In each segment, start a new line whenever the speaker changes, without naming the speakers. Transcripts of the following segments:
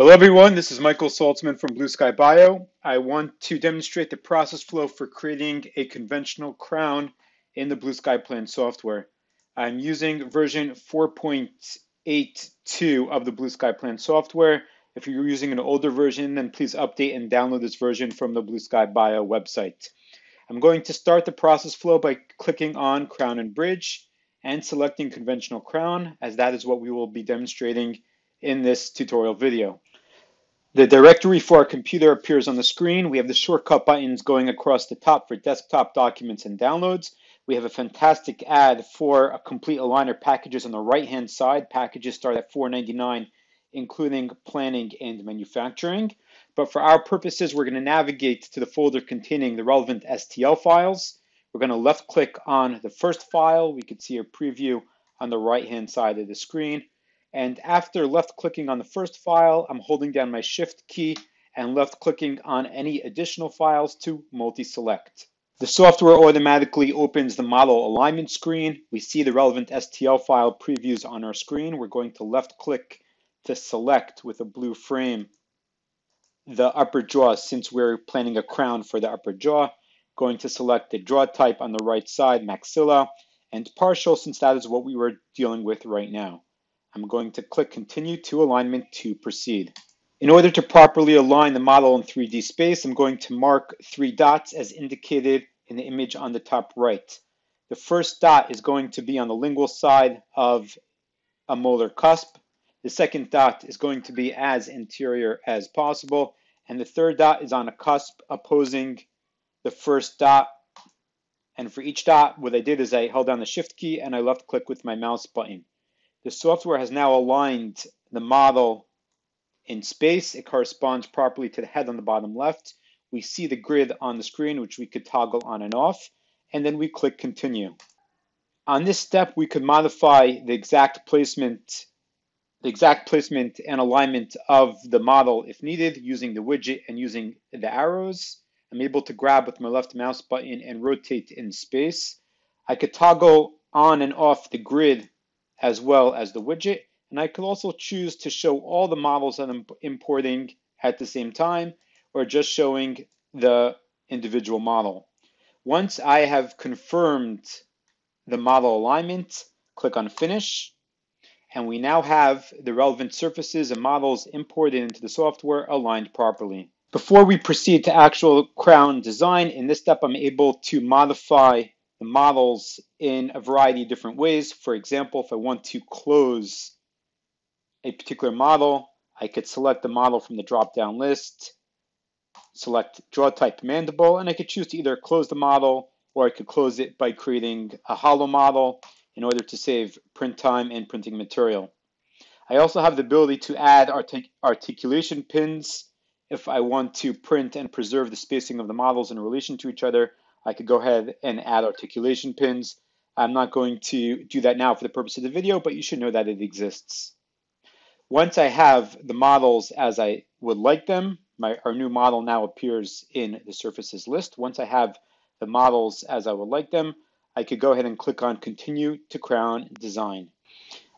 Hello everyone, this is Michael Saltzman from Blue Sky Bio. I want to demonstrate the process flow for creating a conventional crown in the Blue Sky Plan software. I'm using version 4.82 of the Blue Sky Plan software. If you're using an older version, then please update and download this version from the Blue Sky Bio website. I'm going to start the process flow by clicking on Crown and Bridge and selecting Conventional Crown, as that is what we will be demonstrating in this tutorial video. The directory for our computer appears on the screen. We have the shortcut buttons going across the top for desktop documents and downloads. We have a fantastic ad for a complete aligner packages on the right-hand side. Packages start at $4.99, including planning and manufacturing. But for our purposes, we're going to navigate to the folder containing the relevant STL files. We're going to left click on the first file. We can see a preview on the right-hand side of the screen. And after left clicking on the first file, I'm holding down my shift key and left clicking on any additional files to multi-select. The software automatically opens the model alignment screen. We see the relevant STL file previews on our screen. We're going to left click to select with a blue frame the upper jaw since we're planning a crown for the upper jaw. Going to select the jaw type on the right side, maxilla, and partial since that is what we were dealing with right now. I'm going to click Continue to Alignment to proceed. In order to properly align the model in 3D space, I'm going to mark three dots as indicated in the image on the top right. The first dot is going to be on the lingual side of a molar cusp. The second dot is going to be as anterior as possible. And the third dot is on a cusp opposing the first dot. And for each dot, what I did is I held down the shift key and I left click with my mouse button. The software has now aligned the model in space. It corresponds properly to the head on the bottom left. We see the grid on the screen, which we could toggle on and off, and then we click continue. On this step, we could modify the exact placement the exact placement and alignment of the model if needed using the widget and using the arrows. I'm able to grab with my left mouse button and rotate in space. I could toggle on and off the grid as well as the widget. And I could also choose to show all the models that I'm importing at the same time or just showing the individual model. Once I have confirmed the model alignment, click on Finish, and we now have the relevant surfaces and models imported into the software aligned properly. Before we proceed to actual crown design, in this step I'm able to modify the models in a variety of different ways. For example, if I want to close a particular model, I could select the model from the drop-down list, select draw type mandible, and I could choose to either close the model or I could close it by creating a hollow model in order to save print time and printing material. I also have the ability to add artic articulation pins if I want to print and preserve the spacing of the models in relation to each other I could go ahead and add articulation pins. I'm not going to do that now for the purpose of the video, but you should know that it exists. Once I have the models as I would like them, my, our new model now appears in the surfaces list. Once I have the models as I would like them, I could go ahead and click on continue to crown design.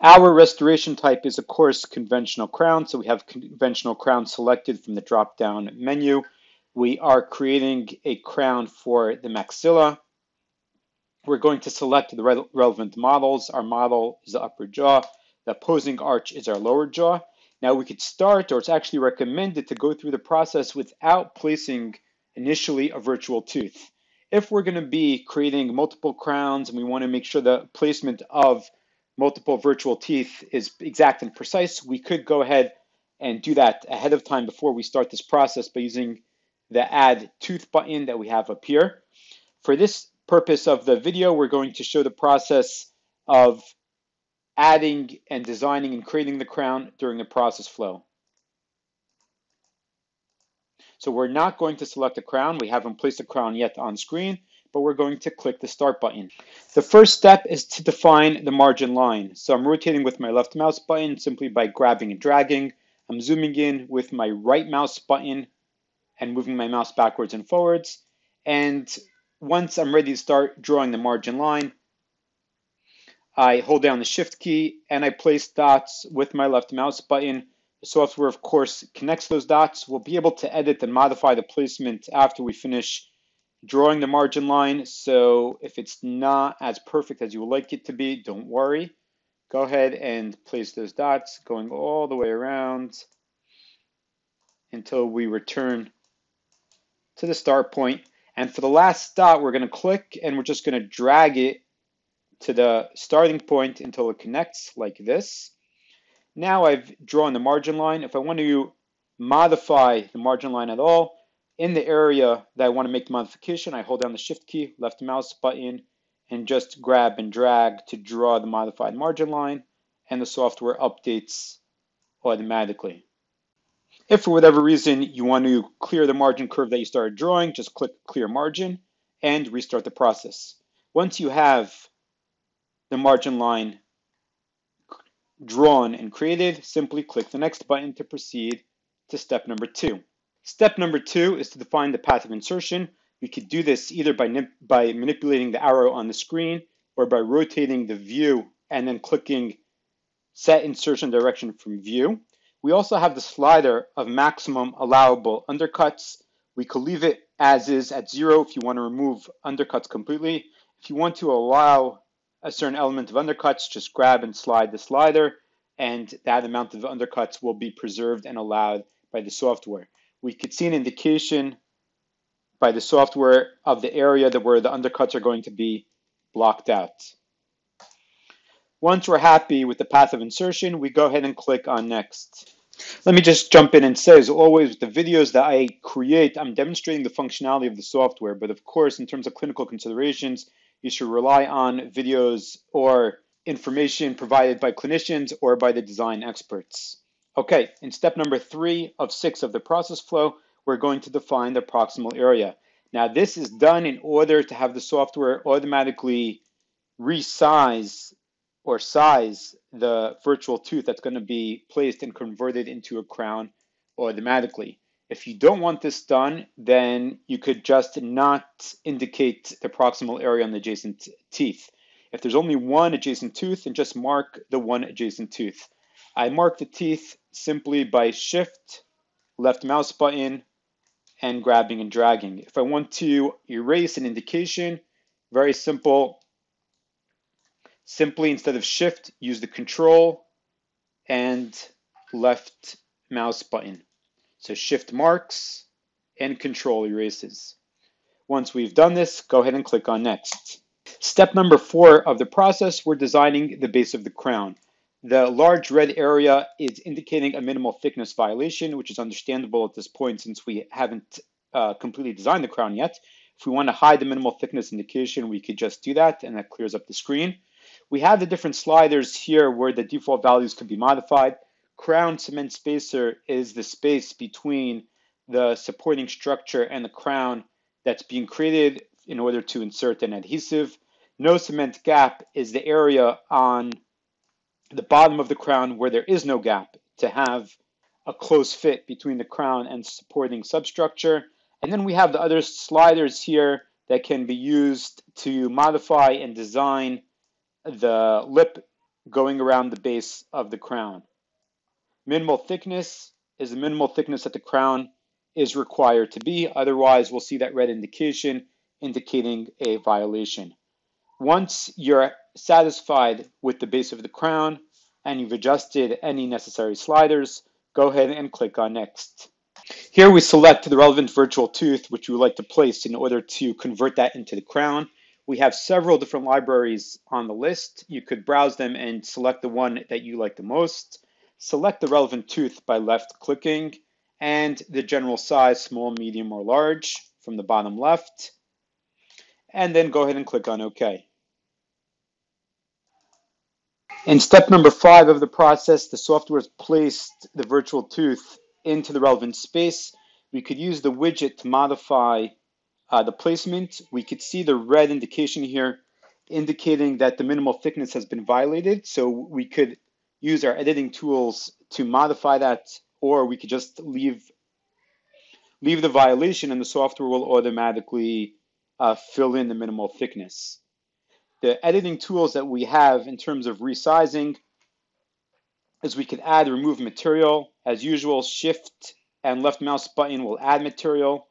Our restoration type is of course conventional crown, so we have conventional crown selected from the drop down menu we are creating a crown for the maxilla. We're going to select the re relevant models. Our model is the upper jaw. The opposing arch is our lower jaw. Now we could start, or it's actually recommended to go through the process without placing initially a virtual tooth. If we're going to be creating multiple crowns and we want to make sure the placement of multiple virtual teeth is exact and precise, we could go ahead and do that ahead of time before we start this process by using the add tooth button that we have up here. For this purpose of the video, we're going to show the process of adding and designing and creating the crown during the process flow. So we're not going to select a crown. We haven't placed a crown yet on screen, but we're going to click the start button. The first step is to define the margin line. So I'm rotating with my left mouse button simply by grabbing and dragging. I'm zooming in with my right mouse button and moving my mouse backwards and forwards. And once I'm ready to start drawing the margin line, I hold down the shift key and I place dots with my left mouse button The software, of course, connects those dots. We'll be able to edit and modify the placement after we finish drawing the margin line. So if it's not as perfect as you would like it to be, don't worry. Go ahead and place those dots going all the way around until we return to the start point. And for the last dot, we're going to click and we're just going to drag it to the starting point until it connects like this. Now I've drawn the margin line. If I want to modify the margin line at all, in the area that I want to make modification, I hold down the shift key, left mouse button, and just grab and drag to draw the modified margin line, and the software updates automatically. If for whatever reason you want to clear the margin curve that you started drawing, just click clear margin and restart the process. Once you have the margin line drawn and created, simply click the next button to proceed to step number two. Step number two is to define the path of insertion. You could do this either by, by manipulating the arrow on the screen or by rotating the view and then clicking set insertion direction from view. We also have the slider of maximum allowable undercuts. We could leave it as is at zero if you want to remove undercuts completely. If you want to allow a certain element of undercuts, just grab and slide the slider and that amount of undercuts will be preserved and allowed by the software. We could see an indication by the software of the area that where the undercuts are going to be blocked out. Once we're happy with the path of insertion, we go ahead and click on next. Let me just jump in and say, as always, with the videos that I create, I'm demonstrating the functionality of the software. But of course, in terms of clinical considerations, you should rely on videos or information provided by clinicians or by the design experts. Okay, in step number three of six of the process flow, we're going to define the proximal area. Now, this is done in order to have the software automatically resize or size the virtual tooth that's going to be placed and converted into a crown automatically. If you don't want this done, then you could just not indicate the proximal area on the adjacent teeth. If there's only one adjacent tooth, then just mark the one adjacent tooth. I mark the teeth simply by shift, left mouse button, and grabbing and dragging. If I want to erase an indication, very simple, simply instead of shift, use the control and left mouse button. So shift marks and control erases. Once we've done this, go ahead and click on next. Step number four of the process, we're designing the base of the crown. The large red area is indicating a minimal thickness violation, which is understandable at this point since we haven't uh, completely designed the crown yet. If we want to hide the minimal thickness indication, we could just do that and that clears up the screen. We have the different sliders here where the default values can be modified. Crown cement spacer is the space between the supporting structure and the crown that's being created in order to insert an adhesive. No cement gap is the area on the bottom of the crown where there is no gap to have a close fit between the crown and supporting substructure. And then we have the other sliders here that can be used to modify and design the lip going around the base of the crown. Minimal thickness is the minimal thickness that the crown is required to be. Otherwise, we'll see that red indication indicating a violation. Once you're satisfied with the base of the crown and you've adjusted any necessary sliders, go ahead and click on Next. Here we select the relevant virtual tooth which we would like to place in order to convert that into the crown. We have several different libraries on the list. You could browse them and select the one that you like the most. Select the relevant tooth by left clicking and the general size, small, medium, or large from the bottom left. And then go ahead and click on OK. In step number five of the process, the software has placed the virtual tooth into the relevant space. We could use the widget to modify uh, the placement, we could see the red indication here indicating that the minimal thickness has been violated. So we could use our editing tools to modify that, or we could just leave, leave the violation and the software will automatically uh, fill in the minimal thickness. The editing tools that we have in terms of resizing is we could add remove material. As usual, shift and left mouse button will add material,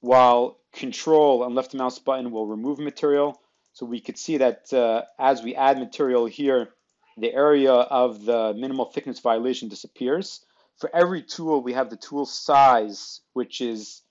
while control and left mouse button will remove material. So we could see that uh, as we add material here, the area of the minimal thickness violation disappears. For every tool, we have the tool size, which is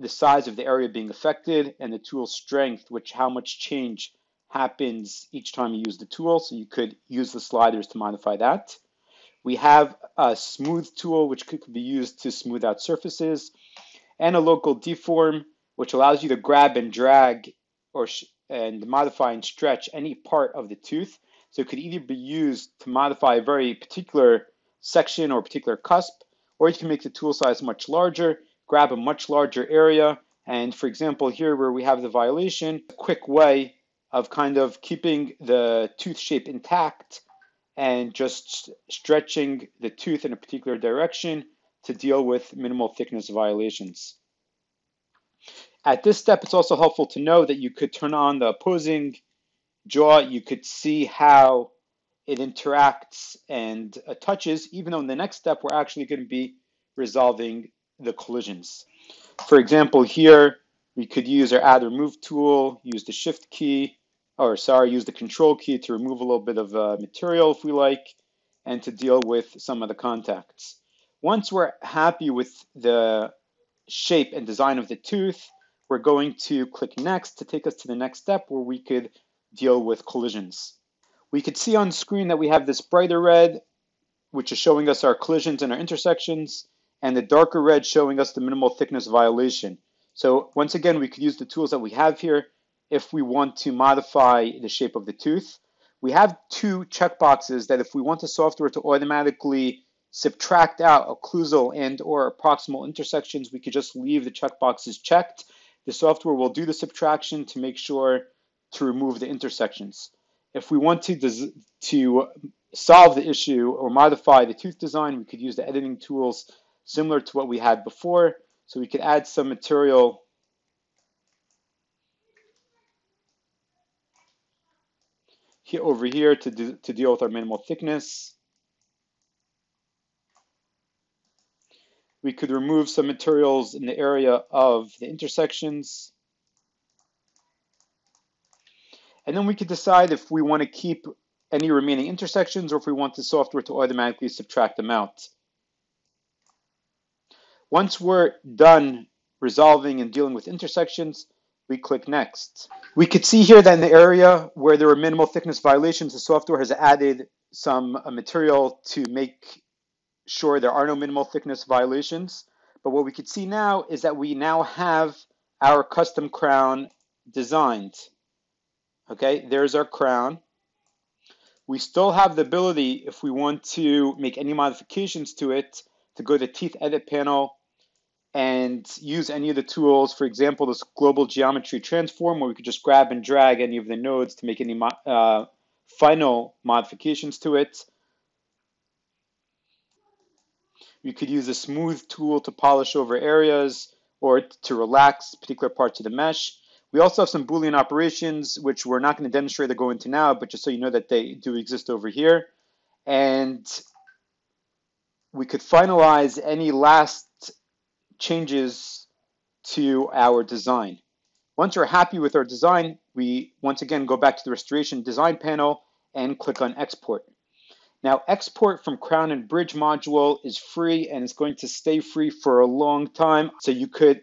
the size of the area being affected, and the tool strength, which how much change happens each time you use the tool. So you could use the sliders to modify that. We have a smooth tool, which could be used to smooth out surfaces, and a local deform, which allows you to grab and drag or and modify and stretch any part of the tooth. So it could either be used to modify a very particular section or particular cusp, or you can make the tool size much larger, grab a much larger area, and for example, here where we have the violation, a quick way of kind of keeping the tooth shape intact and just stretching the tooth in a particular direction to deal with minimal thickness violations. At this step, it's also helpful to know that you could turn on the opposing jaw. You could see how it interacts and uh, touches, even though in the next step, we're actually going to be resolving the collisions. For example, here, we could use our add remove tool, use the shift key, or sorry, use the control key to remove a little bit of uh, material if we like, and to deal with some of the contacts. Once we're happy with the shape and design of the tooth, we're going to click next to take us to the next step where we could deal with collisions. We could see on screen that we have this brighter red, which is showing us our collisions and our intersections, and the darker red showing us the minimal thickness violation. So once again, we could use the tools that we have here if we want to modify the shape of the tooth. We have two checkboxes that if we want the software to automatically subtract out occlusal and or proximal intersections, we could just leave the checkboxes checked the software will do the subtraction to make sure to remove the intersections. If we want to, to solve the issue or modify the tooth design, we could use the editing tools similar to what we had before. So we could add some material here over here to, do, to deal with our minimal thickness. We could remove some materials in the area of the intersections. And then we could decide if we want to keep any remaining intersections or if we want the software to automatically subtract them out. Once we're done resolving and dealing with intersections, we click Next. We could see here that in the area where there were minimal thickness violations, the software has added some uh, material to make sure there are no minimal thickness violations. But what we could see now is that we now have our custom crown designed. Okay, there's our crown. We still have the ability, if we want to make any modifications to it, to go to the Teeth Edit panel and use any of the tools. For example, this Global Geometry Transform, where we could just grab and drag any of the nodes to make any uh, final modifications to it. You could use a smooth tool to polish over areas or to relax particular parts of the mesh. We also have some Boolean operations, which we're not going to demonstrate or go into now, but just so you know that they do exist over here. And we could finalize any last changes to our design. Once we're happy with our design, we once again go back to the restoration design panel and click on export. Now, export from Crown and Bridge module is free and it's going to stay free for a long time. So you could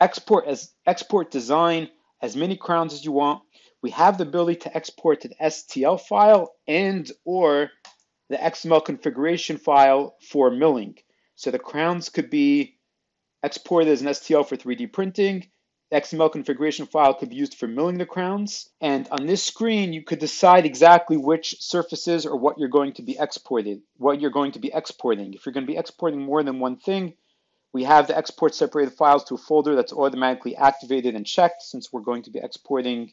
export as export design as many crowns as you want. We have the ability to export to the STL file and or the XML configuration file for milling. So the crowns could be exported as an STL for 3D printing XML configuration file could be used for milling the crowns. And on this screen, you could decide exactly which surfaces or what you're going to be exported, what you're going to be exporting. If you're going to be exporting more than one thing, we have the export separated files to a folder that's automatically activated and checked since we're going to be exporting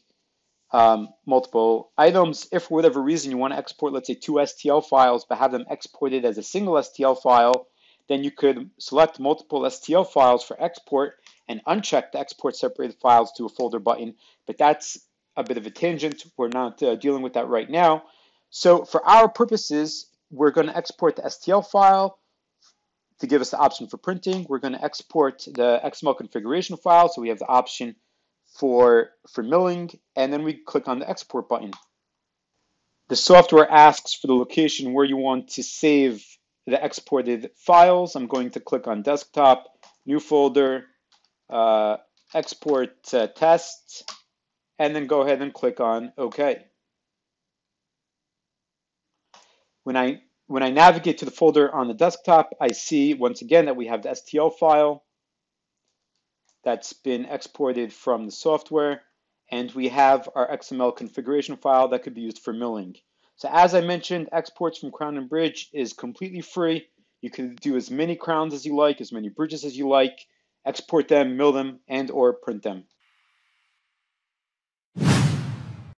um, multiple items. If for whatever reason you want to export, let's say two STL files, but have them exported as a single STL file, then you could select multiple STL files for export and uncheck the export separated files to a folder button, but that's a bit of a tangent. We're not uh, dealing with that right now. So for our purposes, we're going to export the STL file to give us the option for printing. We're going to export the XML configuration file, so we have the option for, for milling, and then we click on the export button. The software asks for the location where you want to save the exported files. I'm going to click on desktop, new folder, uh, export uh, test, and then go ahead and click on OK. When I when I navigate to the folder on the desktop, I see once again that we have the STL file that's been exported from the software, and we have our XML configuration file that could be used for milling. So as I mentioned, exports from Crown and Bridge is completely free. You can do as many crowns as you like, as many bridges as you like, export them, mill them, and or print them.